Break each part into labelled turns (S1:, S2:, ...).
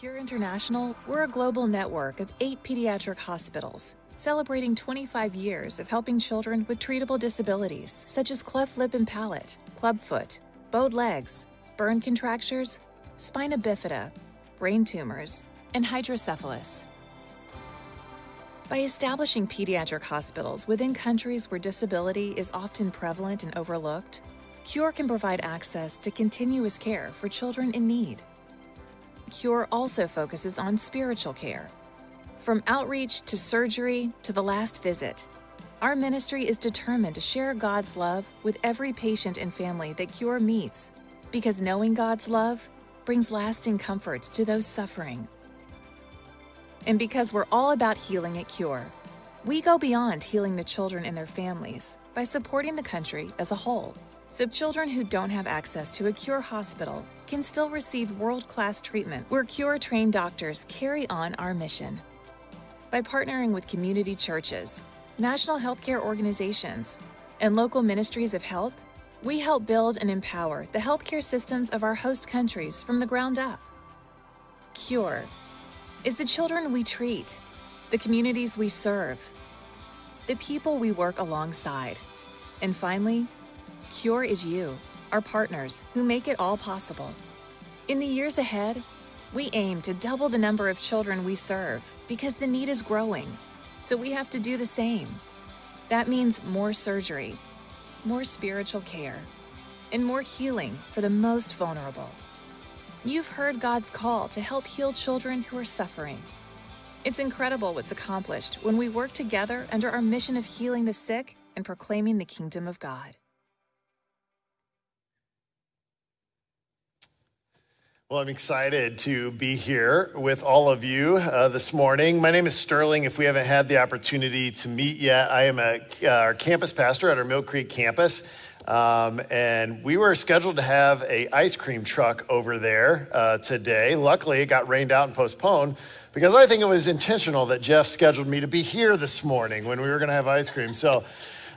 S1: Cure International, we're a global network of eight pediatric hospitals celebrating 25 years of helping children with treatable disabilities such as cleft lip and palate, clubfoot, bowed legs, burn contractures, spina bifida, brain tumors, and hydrocephalus. By establishing pediatric hospitals within countries where disability is often prevalent and overlooked, CURE can provide access to continuous care for children in need. CURE also focuses on spiritual care. From outreach to surgery to the last visit, our ministry is determined to share God's love with every patient and family that CURE meets, because knowing God's love brings lasting comfort to those suffering. And because we're all about healing at Cure, we go beyond healing the children and their families by supporting the country as a whole. So children who don't have access to a Cure hospital can still receive world class treatment where Cure trained doctors carry on our mission. By partnering with community churches, national healthcare organizations, and local ministries of health, we help build and empower the healthcare systems of our host countries from the ground up. Cure is the children we treat, the communities we serve, the people we work alongside, and finally, Cure is you, our partners who make it all possible. In the years ahead, we aim to double the number of children we serve because the need is growing, so we have to do the same. That means more surgery, more spiritual care, and more healing for the most vulnerable. You've heard God's call to help heal children who are suffering. It's incredible what's accomplished when we work together under our mission of healing the sick and proclaiming the kingdom of God.
S2: Well, I'm excited to be here with all of you uh, this morning. My name is Sterling. If we haven't had the opportunity to meet yet, I am a, uh, our campus pastor at our Mill Creek campus. Um, and we were scheduled to have a ice cream truck over there uh, today. Luckily, it got rained out and postponed because I think it was intentional that Jeff scheduled me to be here this morning when we were going to have ice cream. So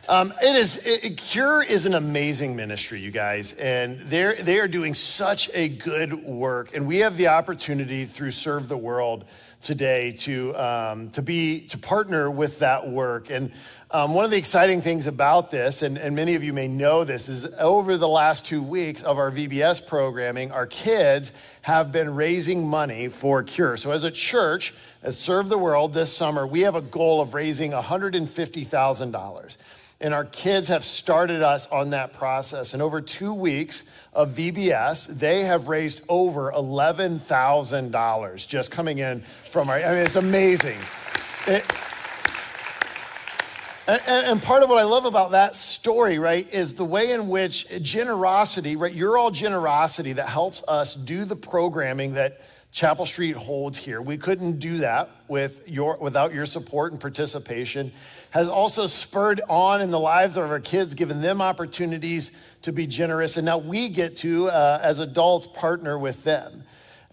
S2: um, it is it, Cure is an amazing ministry, you guys, and they're they are doing such a good work, and we have the opportunity through Serve the World today to um, to be to partner with that work. And um, one of the exciting things about this, and, and many of you may know this, is over the last two weeks of our VBS programming, our kids have been raising money for Cure. So as a church, as Serve the World this summer, we have a goal of raising $150,000. And our kids have started us on that process. And over two weeks of VBS, they have raised over $11,000 just coming in from our, I mean, it's amazing. It, and, and, part of what I love about that story, right, is the way in which generosity, right, you're all generosity that helps us do the programming that Chapel Street holds here. We couldn't do that with your, without your support and participation has also spurred on in the lives of our kids, given them opportunities to be generous. And now we get to, uh, as adults, partner with them.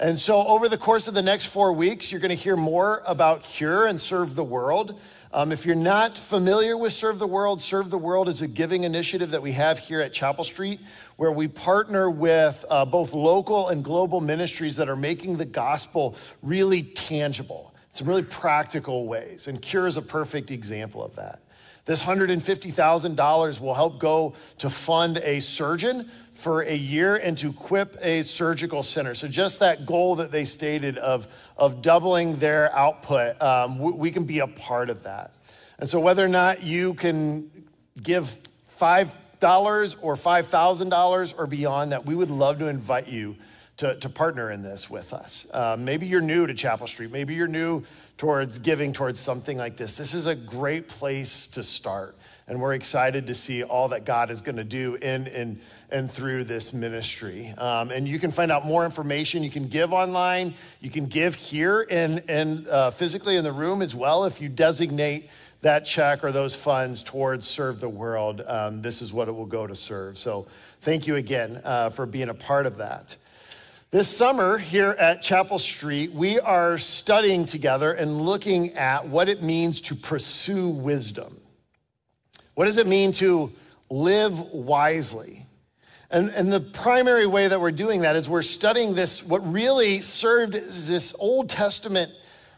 S2: And so, over the course of the next four weeks, you're going to hear more about Cure and Serve the World. Um, if you're not familiar with Serve the World, Serve the World is a giving initiative that we have here at Chapel Street where we partner with uh, both local and global ministries that are making the gospel really tangible some really practical ways. And Cure is a perfect example of that. This $150,000 will help go to fund a surgeon for a year and to equip a surgical center. So, just that goal that they stated of, of doubling their output, um, we can be a part of that. And so, whether or not you can give $5 or $5,000 or beyond that, we would love to invite you to, to partner in this with us. Um, maybe you're new to Chapel Street. Maybe you're new towards giving towards something like this. This is a great place to start. And we're excited to see all that God is going to do in and, and through this ministry. Um, and you can find out more information. You can give online. You can give here and, and uh, physically in the room as well if you designate that check or those funds towards Serve the World. Um, this is what it will go to serve. So thank you again uh, for being a part of that. This summer here at Chapel Street, we are studying together and looking at what it means to pursue wisdom. What does it mean to live wisely? And, and the primary way that we're doing that is we're studying this, what really served as this Old Testament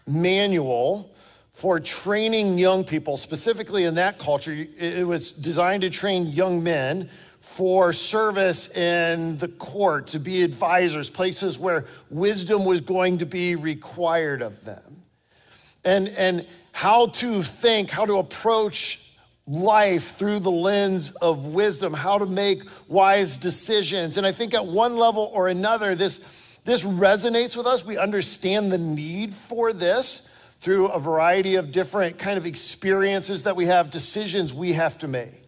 S2: manual for training young people, specifically in that culture. It was designed to train young men for service in the court, to be advisors, places where wisdom was going to be required of them. And, and how to think, how to approach life through the lens of wisdom, how to make wise decisions. And I think at one level or another, this, this resonates with us. We understand the need for this through a variety of different kind of experiences that we have, decisions we have to make.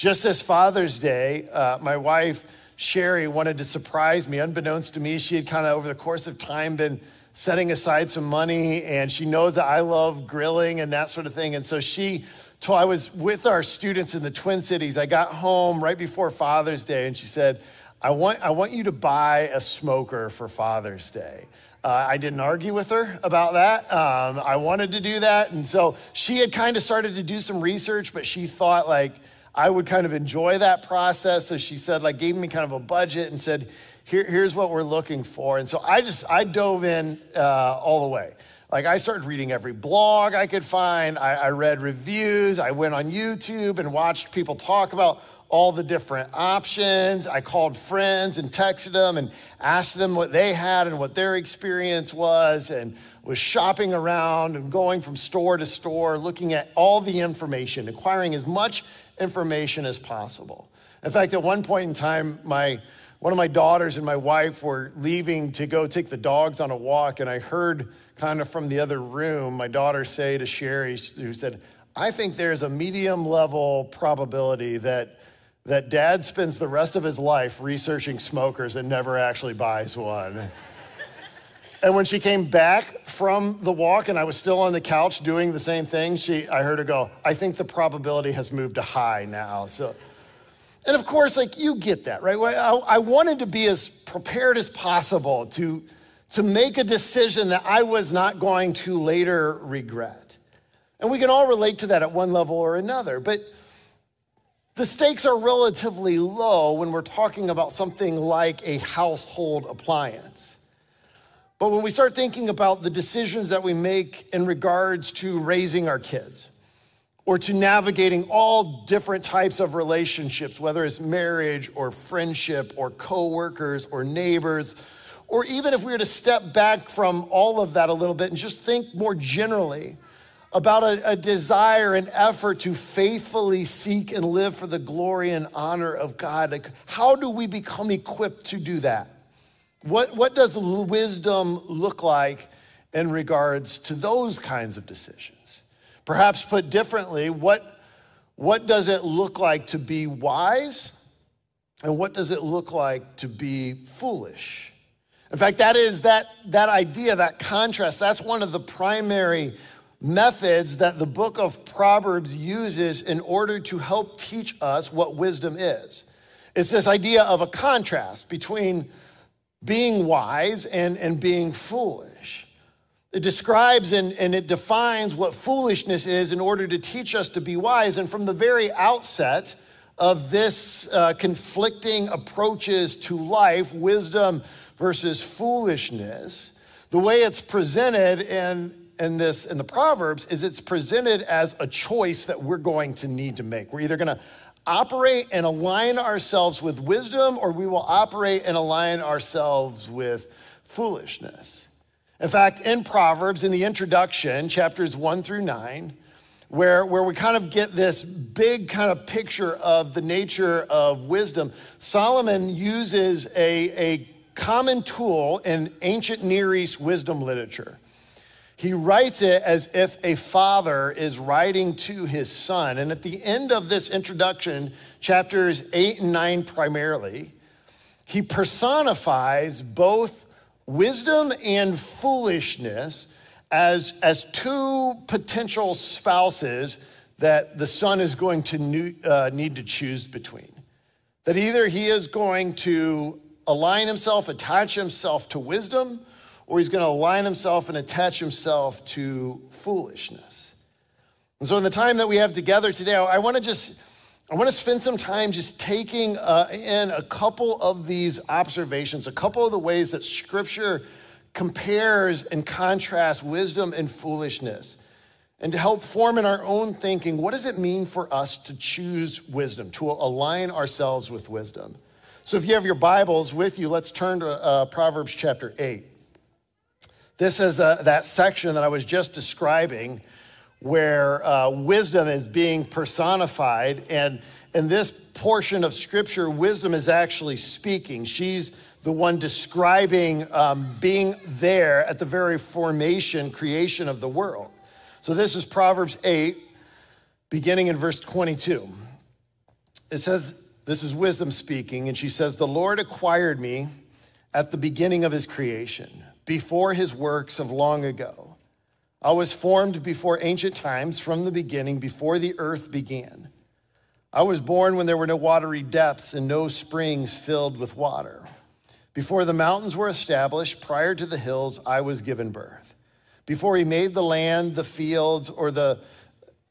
S2: Just this Father's Day, uh, my wife, Sherry, wanted to surprise me. Unbeknownst to me, she had kind of over the course of time been setting aside some money, and she knows that I love grilling and that sort of thing. And so she so I was with our students in the Twin Cities. I got home right before Father's Day, and she said, I want, I want you to buy a smoker for Father's Day. Uh, I didn't argue with her about that. Um, I wanted to do that. And so she had kind of started to do some research, but she thought like I would kind of enjoy that process. So she said, like, gave me kind of a budget and said, Here, here's what we're looking for. And so I just, I dove in uh, all the way. Like I started reading every blog I could find. I, I, read reviews. I went on YouTube and watched people talk about all the different options. I called friends and texted them and asked them what they had and what their experience was and was shopping around and going from store to store, looking at all the information, acquiring as much information as possible. In fact, at one point in time, my one of my daughters and my wife were leaving to go take the dogs on a walk, and I heard kind of from the other room, my daughter say to Sherry, who said, I think there's a medium level probability that, that dad spends the rest of his life researching smokers and never actually buys one. And when she came back from the walk and I was still on the couch doing the same thing, she, I heard her go, I think the probability has moved to high now. So, and of course, like you get that, right? I, I wanted to be as prepared as possible to to make a decision that I was not going to later regret. And we can all relate to that at one level or another, but the stakes are relatively low when we're talking about something like a household appliance. But when we start thinking about the decisions that we make in regards to raising our kids, or to navigating all different types of relationships, whether it's marriage or friendship or coworkers or neighbors or even if we were to step back from all of that a little bit and just think more generally about a, a, desire and effort to faithfully seek and live for the glory and honor of God, like how do we become equipped to do that? What, what does wisdom look like in regards to those kinds of decisions? Perhaps put differently, what, what does it look like to be wise? And what does it look like to be foolish? In fact, that is that, that idea, that contrast, that's one of the primary methods that the book of Proverbs uses in order to help teach us what wisdom is. It's this idea of a contrast between being wise and, and being foolish. It describes and, and it defines what foolishness is in order to teach us to be wise. And from the very outset of this uh, conflicting approaches to life, wisdom versus foolishness, the way it's presented in, in this in the Proverbs is it's presented as a choice that we're going to need to make. We're either going to operate and align ourselves with wisdom, or we will operate and align ourselves with foolishness. In fact, in Proverbs, in the introduction, chapters one through nine, where, where we kind of get this big kind of picture of the nature of wisdom, Solomon uses a, a common tool in ancient Near East wisdom literature. He writes it as if a father is writing to his son. And at the end of this introduction, chapters eight and nine primarily, he personifies both wisdom and foolishness as, as two potential spouses that the son is going to new, uh, need to choose between. That either he is going to align himself, attach himself to wisdom, or he's going to align himself and attach himself to foolishness. And so, in the time that we have together today, I want to just I want to spend some time just taking uh, in a couple of these observations, a couple of the ways that Scripture compares and contrasts wisdom and foolishness. And to help form in our own thinking, what does it mean for us to choose wisdom, to align ourselves with wisdom? So if you have your Bibles with you, let's turn to uh, Proverbs chapter 8. This is uh, that section that I was just describing where uh, wisdom is being personified. And in this portion of scripture, wisdom is actually speaking. She's the one describing um, being there at the very formation, creation of the world. So this is Proverbs 8, beginning in verse 22. It says, This is wisdom speaking, and she says, The Lord acquired me at the beginning of his creation, before his works of long ago. I was formed before ancient times, from the beginning, before the earth began. I was born when there were no watery depths and no springs filled with water. Before the mountains were established, prior to the hills, I was given birth. Before he made the land, the fields, or the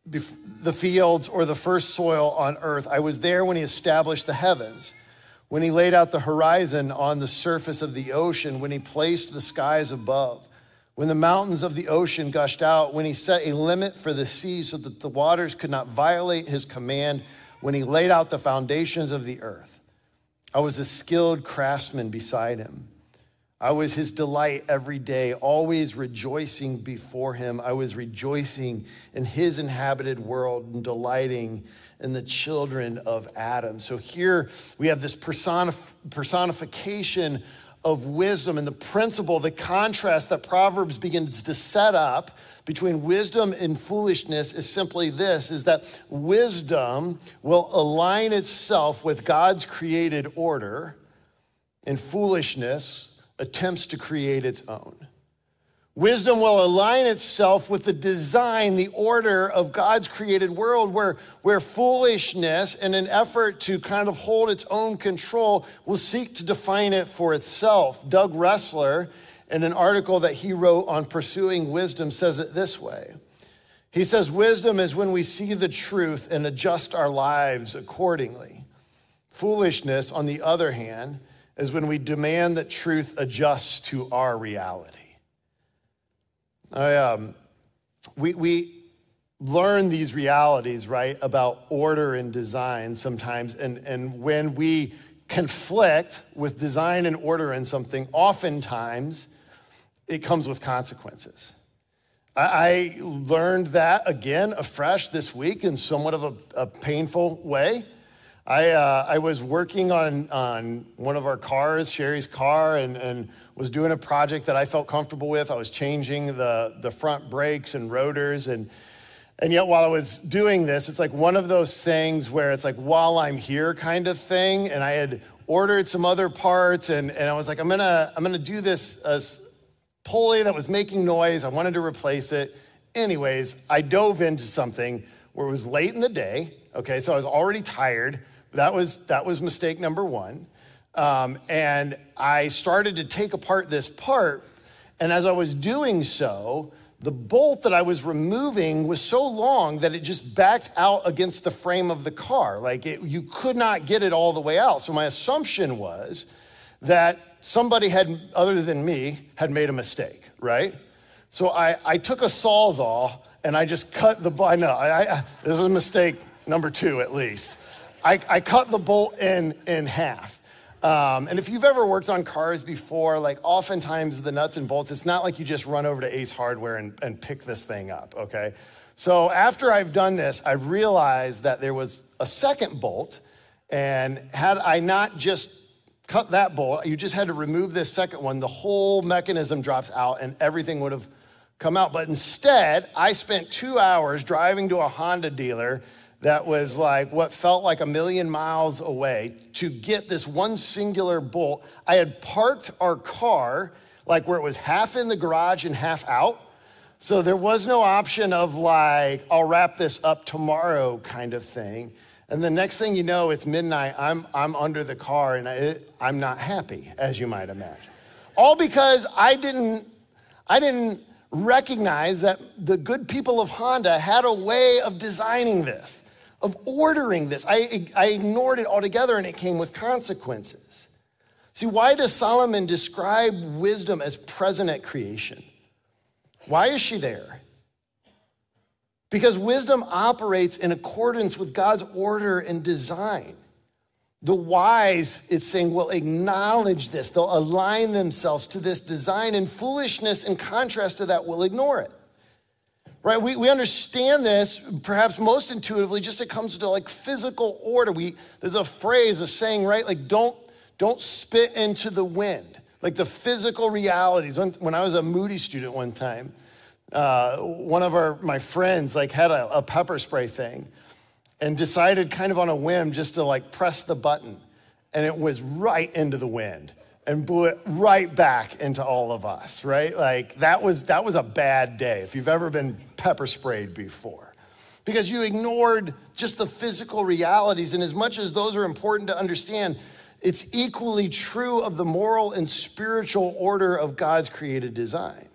S2: the fields or the first soil on earth. I was there when he established the heavens, when he laid out the horizon on the surface of the ocean, when he placed the skies above, when the mountains of the ocean gushed out, when he set a limit for the sea so that the waters could not violate his command, when he laid out the foundations of the earth. I was a skilled craftsman beside him. I was his delight every day, always rejoicing before him. I was rejoicing in his inhabited world and delighting in the children of Adam. So here we have this personif- personification of wisdom and the principle, the contrast that Proverbs begins to set up between wisdom and foolishness is simply this is that wisdom will align itself with God's created order and foolishness attempts to create its own. Wisdom will align itself with the design, the order of God's created world, where, where foolishness, in an effort to kind of hold its own control, will seek to define it for itself. Doug Ressler, in an article that he wrote on pursuing wisdom, says it this way He says, Wisdom is when we see the truth and adjust our lives accordingly. Foolishness, on the other hand, is when we demand that truth adjusts to our reality. I, um, we, we learn these realities, right, about order and design sometimes. And, and when we conflict with design and order in something, oftentimes it comes with consequences. I, I learned that again afresh this week in somewhat of a, a painful way. I, uh, I was working on, on one of our cars, Sherry's car, and, and was doing a project that I felt comfortable with. I was changing the, the front brakes and rotors. And, and yet, while I was doing this, it's like one of those things where it's like while I'm here kind of thing. And I had ordered some other parts, and, and I was like, I'm gonna, I'm gonna do this uh, pulley that was making noise. I wanted to replace it. Anyways, I dove into something where it was late in the day. Okay, so I was already tired. That was, that was mistake number one. Um, and I started to take apart this part. And as I was doing so, the bolt that I was removing was so long that it just backed out against the frame of the car. Like it, you could not get it all the way out. So my assumption was that somebody had, other than me, had made a mistake, right? So I, I took a sawzall and I just cut the, I know, I, I, this is a mistake number two at least. I, I cut the bolt in, in half. Um, and if you've ever worked on cars before, like oftentimes the nuts and bolts, it's not like you just run over to Ace Hardware and, and pick this thing up, okay? So after I've done this, I realized that there was a second bolt, and had I not just cut that bolt, you just had to remove this second one, the whole mechanism drops out and everything would have come out. But instead, I spent two hours driving to a Honda dealer that was like what felt like a million miles away to get this one singular bolt. I had parked our car like where it was half in the garage and half out. So there was no option of like, I'll wrap this up tomorrow kind of thing. And the next thing you know, it's midnight. I'm, I'm under the car and I, I'm not happy, as you might imagine. All because I didn't, I didn't recognize that the good people of Honda had a way of designing this. Of ordering this. I, I ignored it altogether and it came with consequences. See, why does Solomon describe wisdom as present at creation? Why is she there? Because wisdom operates in accordance with God's order and design. The wise, it's saying, will acknowledge this. They'll align themselves to this design, and foolishness, in contrast to that, will ignore it. Right? We, we understand this perhaps most intuitively, just it comes to like physical order. We, there's a phrase, a saying, right? Like, don't, don't spit into the wind. Like the physical realities. When, when I was a Moody student one time, uh, one of our, my friends like had a, a pepper spray thing and decided kind of on a whim just to like press the button. And it was right into the wind and blew it right back into all of us, right? Like that was that was a bad day if you've ever been pepper sprayed before. Because you ignored just the physical realities and as much as those are important to understand, it's equally true of the moral and spiritual order of God's created design.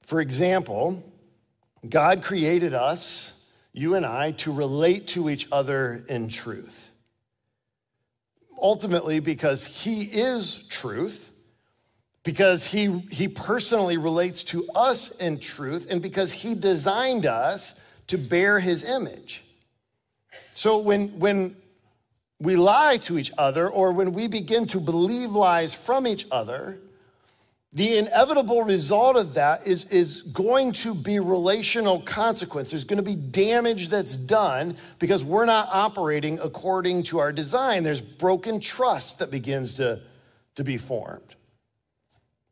S2: For example, God created us you and I, to relate to each other in truth. Ultimately, because He is truth, because he, he personally relates to us in truth, and because He designed us to bear His image. So when, when we lie to each other, or when we begin to believe lies from each other, the inevitable result of that is, is going to be relational consequence. There's going to be damage that's done because we're not operating according to our design. There's broken trust that begins to, to be formed.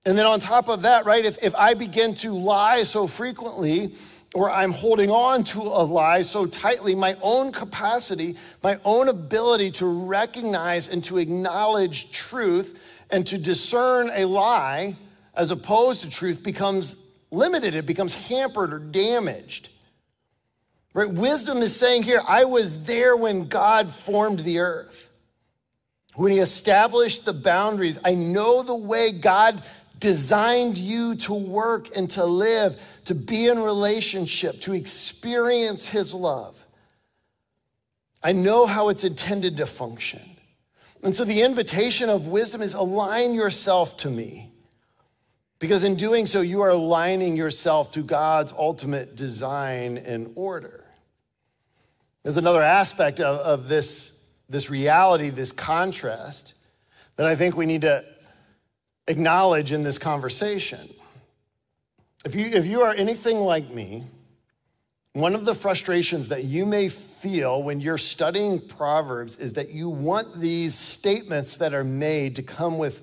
S2: And then on top of that, right, if, if I begin to lie so frequently, or I'm holding on to a lie so tightly, my own capacity, my own ability to recognize and to acknowledge truth and to discern a lie as opposed to truth becomes limited, it becomes hampered or damaged. Right? Wisdom is saying here, I was there when God formed the earth. When he established the boundaries, I know the way God designed you to work and to live, to be in relationship, to experience his love. I know how it's intended to function. And so the invitation of wisdom is align yourself to me. Because in doing so, you are aligning yourself to God's ultimate design and order. There's another aspect of, of this, this reality, this contrast, that I think we need to acknowledge in this conversation. If you, if you are anything like me, one of the frustrations that you may feel when you're studying Proverbs is that you want these statements that are made to come with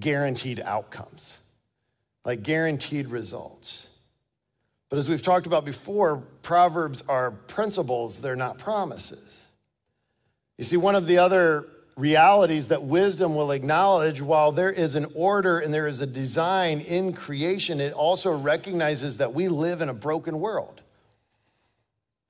S2: guaranteed outcomes like guaranteed results. But as we've talked about before, Proverbs are principles, they're not promises. You see, one of the other realities that wisdom will acknowledge while there is an order and there is a design in creation, it also recognizes that we live in a broken world.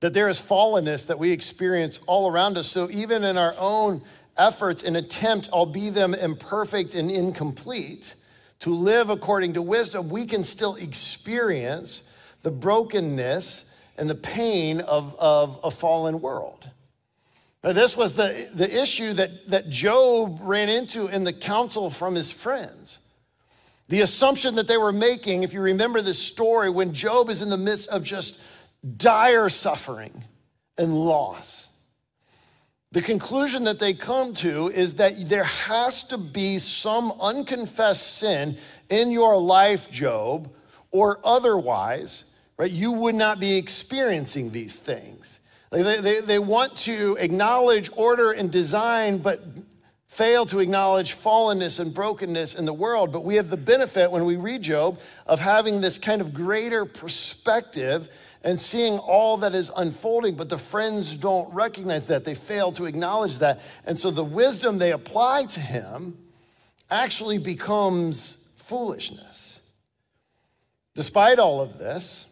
S2: That there is fallenness that we experience all around us. So even in our own efforts and attempt, albeit them imperfect and incomplete, to live according to wisdom, we can still experience the brokenness and the pain of, of a fallen world. Now, this was the, the issue that, that Job ran into in the counsel from his friends. The assumption that they were making, if you remember this story, when Job is in the midst of just dire suffering and loss. The conclusion that they come to is that there has to be some unconfessed sin in your life, Job, or otherwise, right? You would not be experiencing these things. They, they, they want to acknowledge order and design, but fail to acknowledge fallenness and brokenness in the world. But we have the benefit when we read Job of having this kind of greater perspective and seeing all that is unfolding, but the friends don't recognize that. They fail to acknowledge that. And so the wisdom they apply to him actually becomes foolishness. Despite all of this,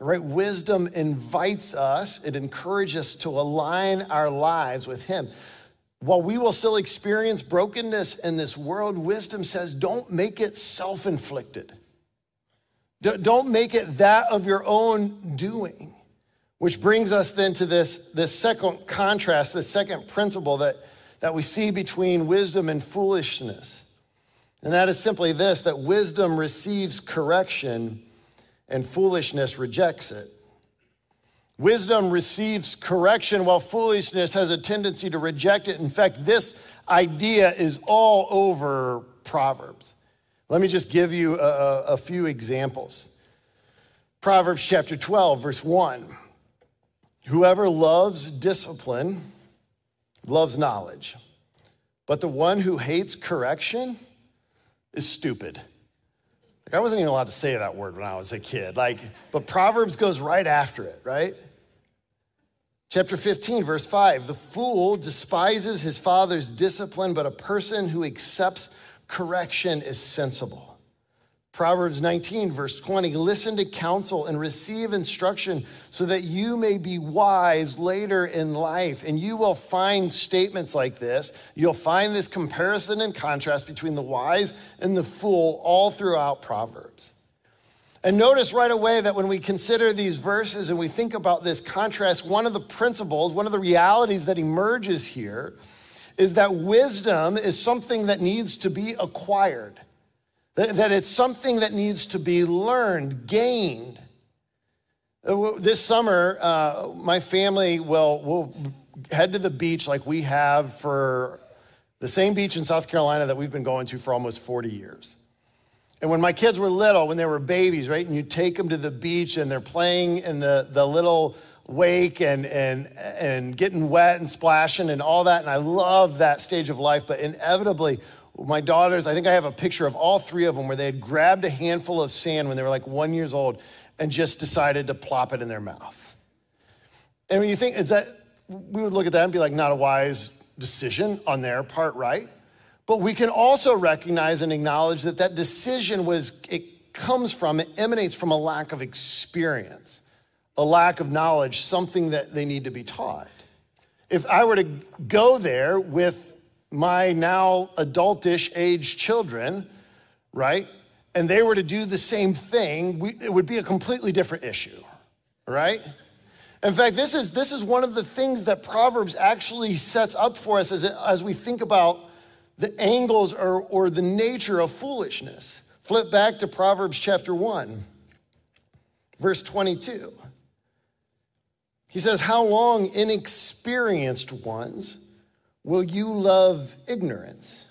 S2: right, wisdom invites us, it encourages us to align our lives with him. While we will still experience brokenness in this world, wisdom says don't make it self inflicted. Don't make it that of your own doing. Which brings us then to this, this second contrast, this second principle that, that we see between wisdom and foolishness. And that is simply this that wisdom receives correction and foolishness rejects it. Wisdom receives correction while foolishness has a tendency to reject it. In fact, this idea is all over Proverbs. Let me just give you a, a few examples. Proverbs chapter 12, verse 1. Whoever loves discipline loves knowledge, but the one who hates correction is stupid. Like I wasn't even allowed to say that word when I was a kid. Like, but Proverbs goes right after it, right? Chapter 15, verse 5 The fool despises his father's discipline, but a person who accepts correction is sensible. Proverbs 19, verse 20 Listen to counsel and receive instruction so that you may be wise later in life. And you will find statements like this. You'll find this comparison and contrast between the wise and the fool all throughout Proverbs. And notice right away that when we consider these verses and we think about this contrast, one of the principles, one of the realities that emerges here is that wisdom is something that needs to be acquired that it's something that needs to be learned, gained. Uh, this summer, uh, my family will, will head to the beach like we have for the same beach in South Carolina that we've been going to for almost 40 years. And when my kids were little, when they were babies, right, and you take them to the beach and they're playing in the, the little wake and, and, and getting wet and splashing and all that. And I love that stage of life. But inevitably, my daughters, I think I have a picture of all three of them where they had grabbed a handful of sand when they were like one years old and just decided to plop it in their mouth. And when you think, is that, we would look at that and be like, not a wise decision on their part, right? But we can also recognize and acknowledge that that decision was, it comes from, it emanates from a lack of experience, a lack of knowledge, something that they need to be taught. If I were to go there with my now adultish age children, right? And they were to do the same thing, we, it would be a completely different issue, right? In fact, this is, this is one of the things that Proverbs actually sets up for us as, as we think about the angles or, or the nature of foolishness. Flip back to Proverbs chapter 1, verse 22. He says, How long inexperienced ones Will you love ignorance?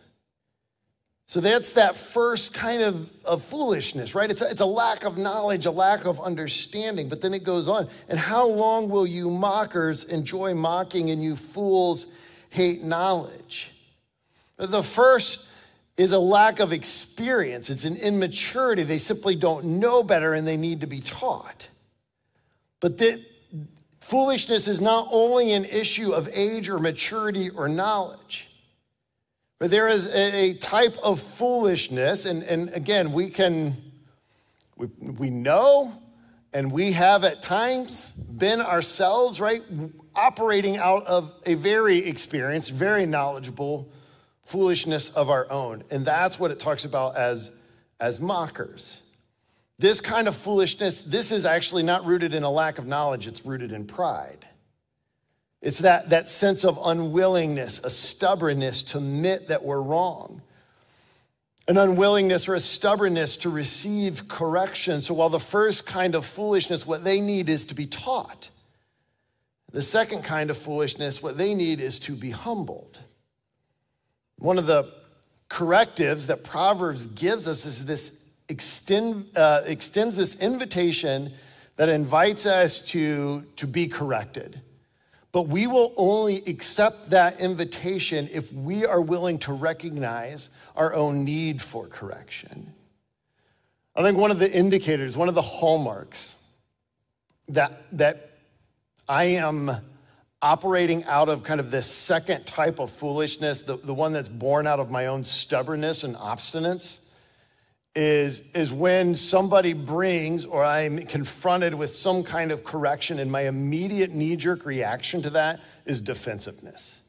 S2: So that's that first kind of, of foolishness, right? It's a, it's a lack of knowledge, a lack of understanding. But then it goes on. And how long will you mockers enjoy mocking and you fools hate knowledge? The first is a lack of experience, it's an immaturity. They simply don't know better and they need to be taught. But the, Foolishness is not only an issue of age or maturity or knowledge, but there is a type of foolishness, and, and again, we can, we, we know and we have at times been ourselves, right, operating out of a very experienced, very knowledgeable foolishness of our own. And that's what it talks about as, as mockers. This kind of foolishness, this is actually not rooted in a lack of knowledge, it's rooted in pride. It's that, that sense of unwillingness, a stubbornness to admit that we're wrong, an unwillingness or a stubbornness to receive correction. So while the first kind of foolishness, what they need is to be taught, the second kind of foolishness, what they need is to be humbled. One of the correctives that Proverbs gives us is this extend, uh, extends this invitation that invites us to, to be corrected. But we will only accept that invitation if we are willing to recognize our own need for correction. I think one of the indicators, one of the hallmarks that, that I am operating out of kind of this second type of foolishness, the, the one that's born out of my own stubbornness and obstinance, is, is when somebody brings or I'm confronted with some kind of correction, and my immediate knee jerk reaction to that is defensiveness.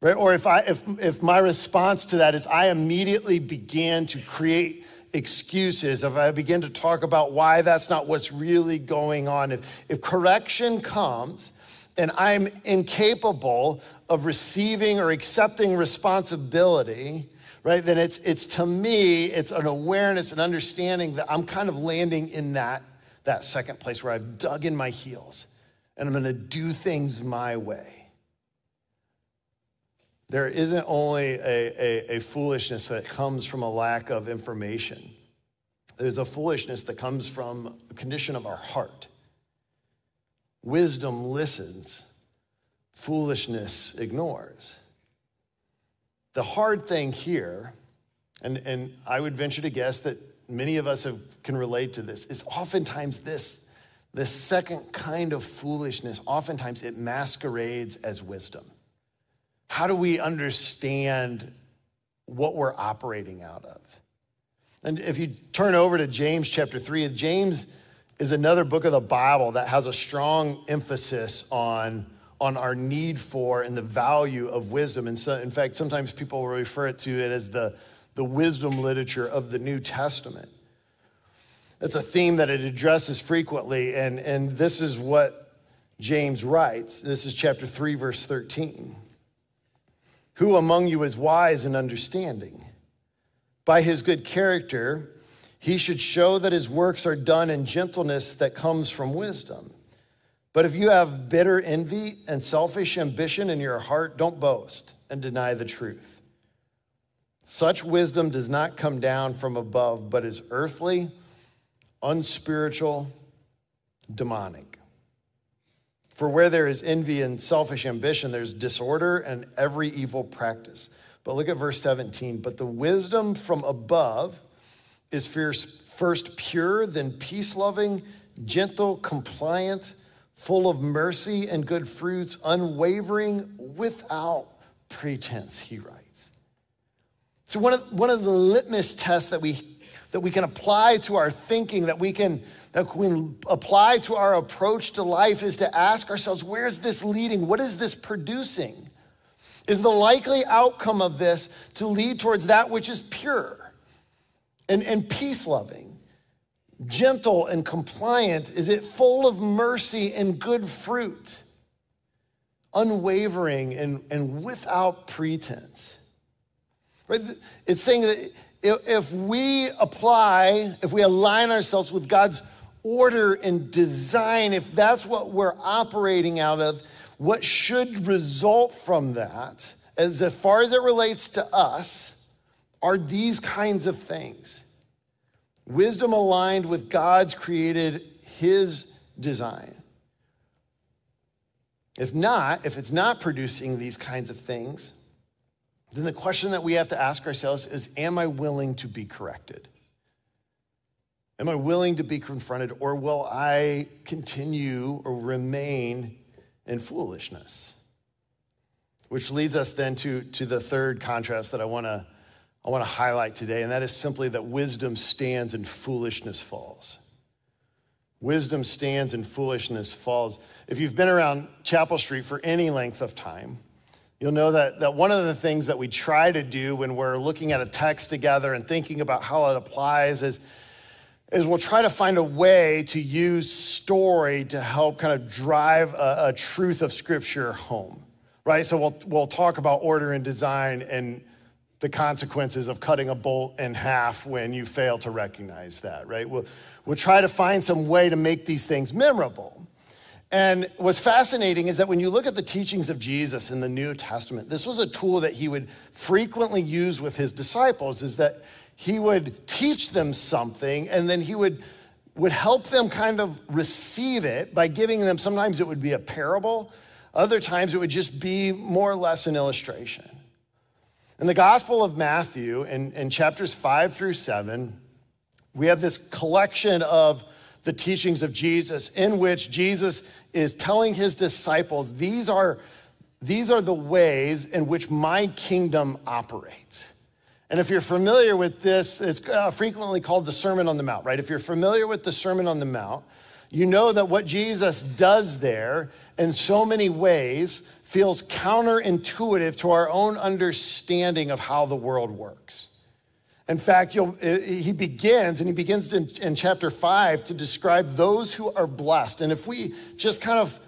S2: Right? Or if, I, if, if my response to that is I immediately began to create excuses, if I begin to talk about why that's not what's really going on, if, if correction comes and I'm incapable of receiving or accepting responsibility, right, then it's, it's to me, it's an awareness and understanding that I'm kind of landing in that, that second place where I've dug in my heels and I'm gonna do things my way. There isn't only a, a, a foolishness that comes from a lack of information. There's a foolishness that comes from a condition of our heart. Wisdom listens, foolishness ignores. The hard thing here, and, and I would venture to guess that many of us have, can relate to this, is oftentimes this, this second kind of foolishness, oftentimes it masquerades as wisdom. How do we understand what we're operating out of? And if you turn over to James chapter 3, James is another book of the Bible that has a strong emphasis on, on our need for and the value of wisdom. And so, in fact, sometimes people refer to it as the, the wisdom literature of the New Testament. It's a theme that it addresses frequently, and, and this is what James writes. This is chapter 3, verse 13. Who among you is wise and understanding? By his good character, he should show that his works are done in gentleness that comes from wisdom. But if you have bitter envy and selfish ambition in your heart, don't boast and deny the truth. Such wisdom does not come down from above, but is earthly, unspiritual, demonic. For where there is envy and selfish ambition, there's disorder and every evil practice. But look at verse 17. But the wisdom from above is first pure, then peace loving, gentle, compliant, full of mercy and good fruits, unwavering, without pretense, he writes. So, one of, one of the litmus tests that we, that we can apply to our thinking, that we can that we apply to our approach to life is to ask ourselves where is this leading? What is this producing? Is the likely outcome of this to lead towards that which is pure and, and peace loving, gentle and compliant? Is it full of mercy and good fruit, unwavering and, and without pretense? Right? It's saying that if we apply, if we align ourselves with God's order and design, if that's what we're operating out of, what should result from that, as far as it relates to us, are these kinds of things. Wisdom aligned with God's created, His design. If not, if it's not producing these kinds of things, then the question that we have to ask ourselves is Am I willing to be corrected? Am I willing to be confronted, or will I continue or remain in foolishness? Which leads us then to, to the third contrast that I want to I want to highlight today, and that is simply that wisdom stands and foolishness falls. Wisdom stands and foolishness falls. If you've been around Chapel Street for any length of time, you'll know that, that one of the things that we try to do when we're looking at a text together and thinking about how it applies is is we'll try to find a way to use story to help kind of drive a, a, truth of scripture home, right? So we'll, we'll talk about order and design and the consequences of cutting a bolt in half when you fail to recognize that, right? We'll, we'll try to find some way to make these things memorable. And what's fascinating is that when you look at the teachings of Jesus in the New Testament, this was a tool that he would frequently use with his disciples, is that he would teach them something and then he would would help them kind of receive it by giving them sometimes it would be a parable other times it would just be more or less an illustration in the gospel of matthew in, in chapters 5 through 7 we have this collection of the teachings of jesus in which jesus is telling his disciples these are these are the ways in which my kingdom operates and if you're familiar with this, it's uh, frequently called the Sermon on the Mount, right? If you're familiar with the Sermon on the Mount, you know that what Jesus does there in so many ways feels counterintuitive to our own understanding of how the world works. In fact, he begins, and he begins in, in chapter five to describe those who are blessed. And if we just kind of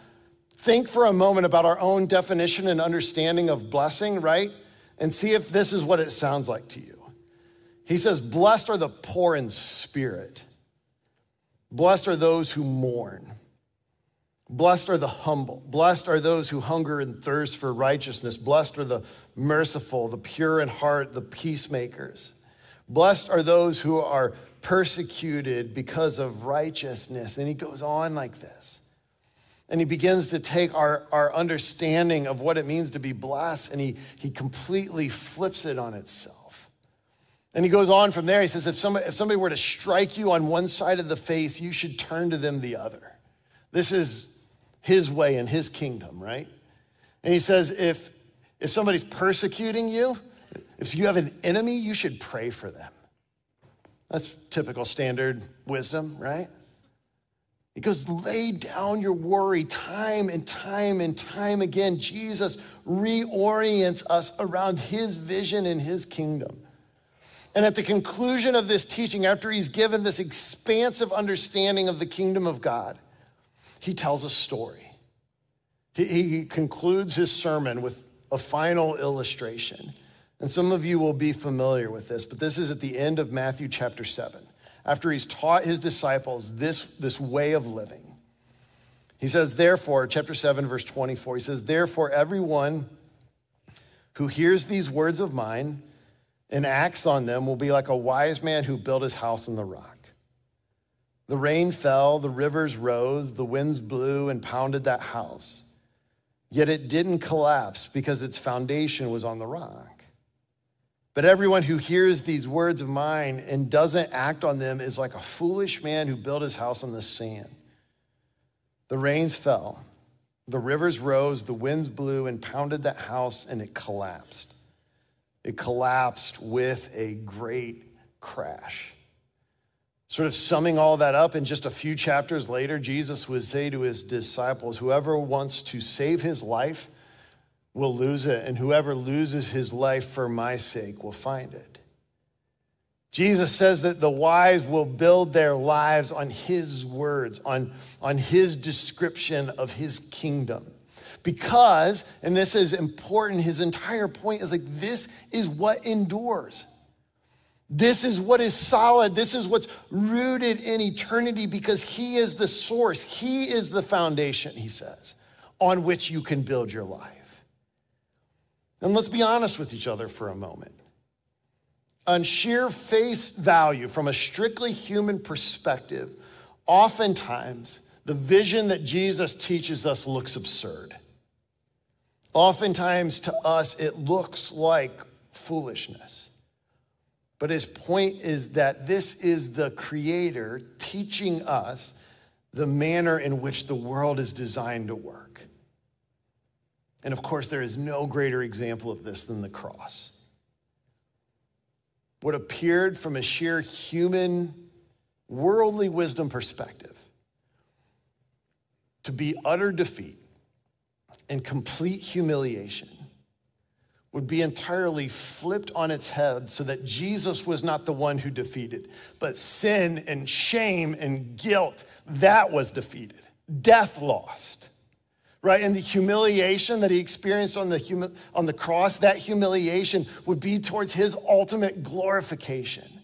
S2: think for a moment about our own definition and understanding of blessing, right? And see if this is what it sounds like to you. He says, Blessed are the poor in spirit, blessed are those who mourn. Blessed are the humble. Blessed are those who hunger and thirst for righteousness. Blessed are the merciful, the pure in heart, the peacemakers. Blessed are those who are persecuted because of righteousness. And he goes on like this. And he begins to take our, our understanding of what it means to be blessed and he, he completely flips it on itself. And he goes on from there. He says, if somebody, if somebody were to strike you on one side of the face, you should turn to them the other. This is his way in his kingdom, right? And he says, if, if somebody's persecuting you, if you have an enemy, you should pray for them. That's typical standard wisdom, right? He goes, lay down your worry time and time and time again. Jesus reorients us around his vision and his kingdom. And at the conclusion of this teaching, after he's given this expansive understanding of the kingdom of God, he tells a story. He, he concludes his sermon with a final illustration. And some of you will be familiar with this, but this is at the end of Matthew chapter 7. After he's taught his disciples this, this way of living, he says, therefore, chapter 7, verse 24, he says, therefore, everyone who hears these words of mine and acts on them will be like a wise man who built his house on the rock. The rain fell, the rivers rose, the winds blew and pounded that house. Yet it didn't collapse because its foundation was on the rock. But everyone who hears these words of mine and doesn't act on them is like a foolish man who built his house on the sand. The rains fell, the rivers rose, the winds blew and pounded that house, and it collapsed. It collapsed with a great crash. Sort of summing all that up, in just a few chapters later, Jesus would say to his disciples Whoever wants to save his life will lose it, and whoever loses his life for my sake will find it. Jesus says that the wise will build their lives on his words, on, on his description of his kingdom. Because, and this is important, his entire point is like this is what endures. This is what is solid. This is what's rooted in eternity because he is the source. He is the foundation, he says, on which you can build your life. And let's be honest with each other for a moment. On sheer face value, from a strictly human perspective, oftentimes the vision that Jesus teaches us looks absurd. Oftentimes to us, it looks like foolishness. But his point is that this is the Creator teaching us the manner in which the world is designed to work. And of course, there is no greater example of this than the cross. What appeared from a sheer human, worldly wisdom perspective to be utter defeat and complete humiliation would be entirely flipped on its head so that Jesus was not the one who defeated, but sin and shame and guilt, that was defeated. Death lost right? And the humiliation that he experienced on the, humi- on the cross, that humiliation would be towards his ultimate glorification.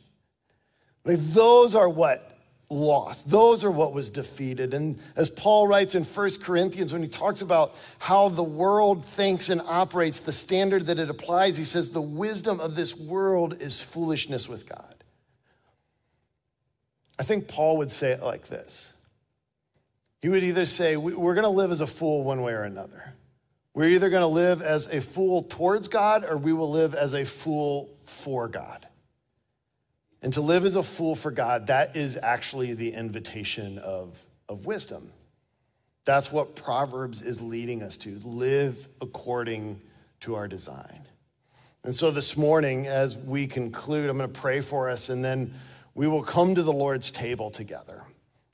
S2: Like those are what lost. Those are what was defeated. And as Paul writes in 1 Corinthians, when he talks about how the world thinks and operates, the standard that it applies, he says, the wisdom of this world is foolishness with God. I think Paul would say it like this he would either say, We're going to live as a fool one way or another. We're either going to live as a fool towards God or we will live as a fool for God. And to live as a fool for God, that is actually the invitation of, of wisdom. That's what Proverbs is leading us to live according to our design. And so this morning, as we conclude, I'm going to pray for us and then we will come to the Lord's table together.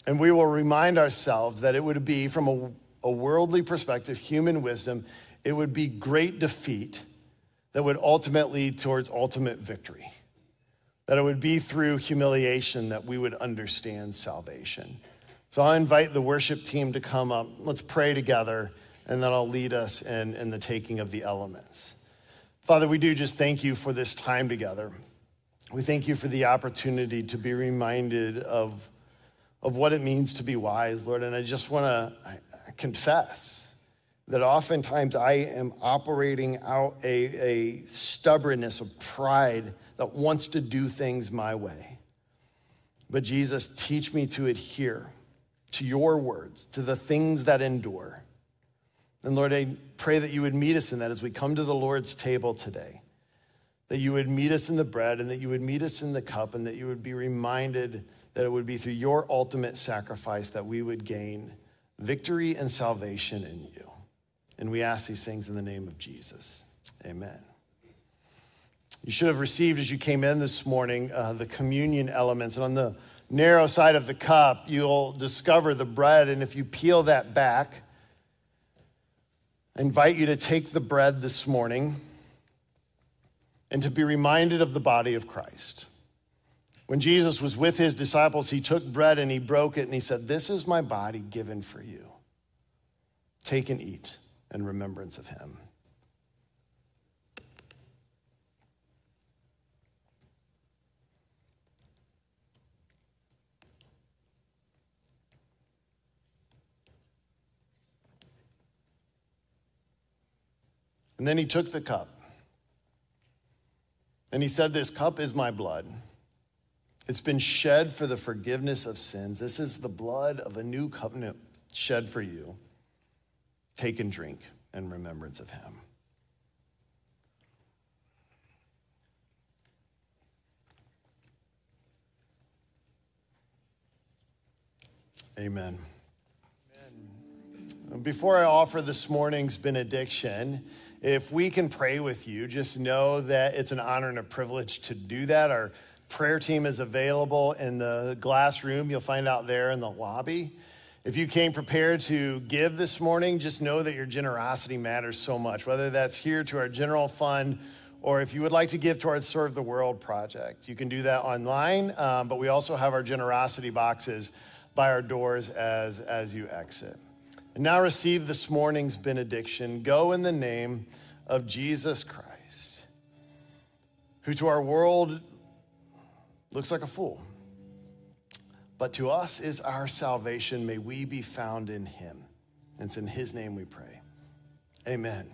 S2: And we will remind ourselves that it would be, from a, a worldly perspective, human wisdom, it would be great defeat that would ultimately lead towards ultimate victory. That it would be through humiliation that we would understand salvation. So I invite the worship team to come up. Let's pray together, and then I'll lead us in, in the taking of the elements. Father, we do just thank you for this time together. We thank you for the opportunity to be reminded of, of what it means to be wise, Lord. And I just want to confess that oftentimes I am operating out a, a stubbornness, of pride that wants to do things my way. But Jesus, teach me to adhere to your words, to the things that endure. And Lord, I pray that you would meet us in that as we come to the Lord's table today, that you would meet us in the bread and that you would meet us in the cup, and that you would be reminded that it would be through your ultimate sacrifice that we would gain victory and salvation in you. And we ask these things in the name of Jesus. Amen. You should have received as you came in this morning uh, the communion elements. And on the narrow side of the cup, you'll discover the bread. And if you peel that back, I invite you to take the bread this morning and to be reminded of the body of Christ. When Jesus was with his disciples, he took bread and he broke it and he said, This is my body given for you. Take and eat in remembrance of him. And then he took the cup. And he said, This cup is my blood. It's been shed for the forgiveness of sins. This is the blood of a new covenant shed for you. Take and drink in remembrance of him. Amen. Before I offer this morning's benediction, if we can pray with you, just know that it's an honor and a privilege to do that. Our prayer team is available in the glass room. You'll find out there in the lobby. If you came prepared to give this morning, just know that your generosity matters so much, whether that's here to our general fund or if you would like to give towards Serve the World project. You can do that online, um, but we also have our generosity boxes by our doors as, as you exit. And now receive this morning's benediction. Go in the name of Jesus Christ, who to our world looks like a fool, but to us is our salvation. May we be found in him. And it's in his name we pray. Amen.